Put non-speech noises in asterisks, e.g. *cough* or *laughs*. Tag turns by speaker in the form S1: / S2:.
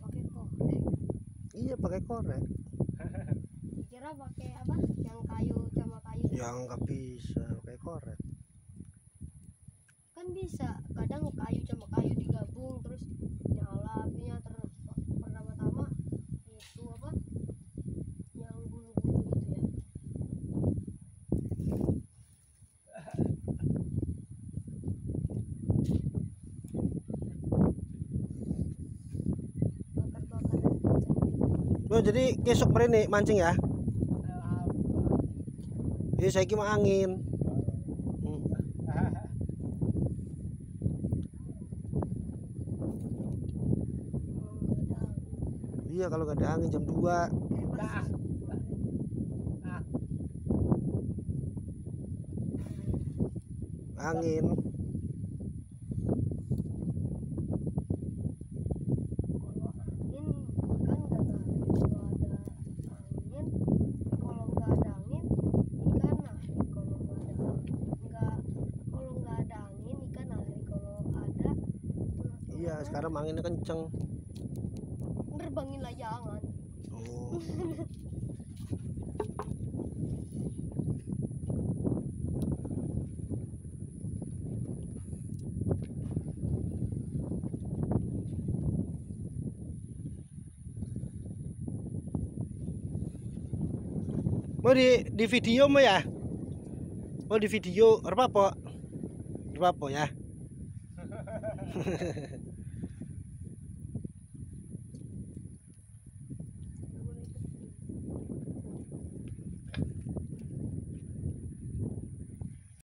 S1: pakai korek
S2: Iya pakai korek.
S1: kira pakai apa yang kayu sama kayu
S2: Yang nggak bisa pakai korek.
S1: Kan bisa kadang kayu sama kayu digabung terus nyala apinya terus pertama-tama itu apa yang bulu-bulu gitu ya
S2: Oh jadi besok merene mancing ya? Iya saya kira angin. Iya kalau nggak ada angin jam 2 angin. Iya sekarang anginnya kenceng.
S1: Nerbangin layangan
S2: Oh. Mau di di video mau ya? Mau di video apa apa? Apa ya? *laughs*